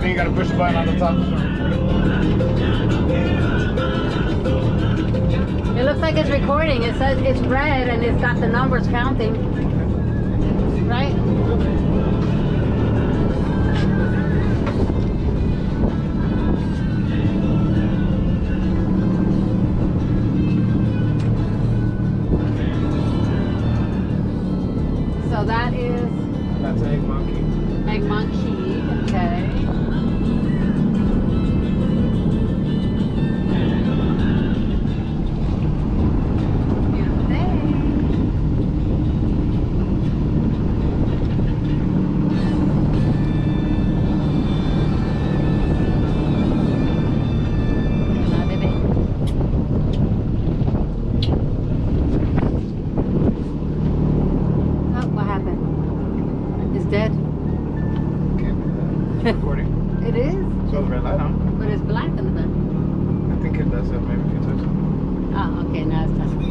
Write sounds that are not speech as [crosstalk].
think you gotta push the button on the top. It looks like it's recording. It says it's red and it's got the numbers counting. Right? So that is That's egg monkey. egg monkey. Okay. Dead. That. Uh, it's recording. [laughs] It is, So the red light on. but it's black in the back. I think it does that maybe if you touch it. Oh, okay, now it's done.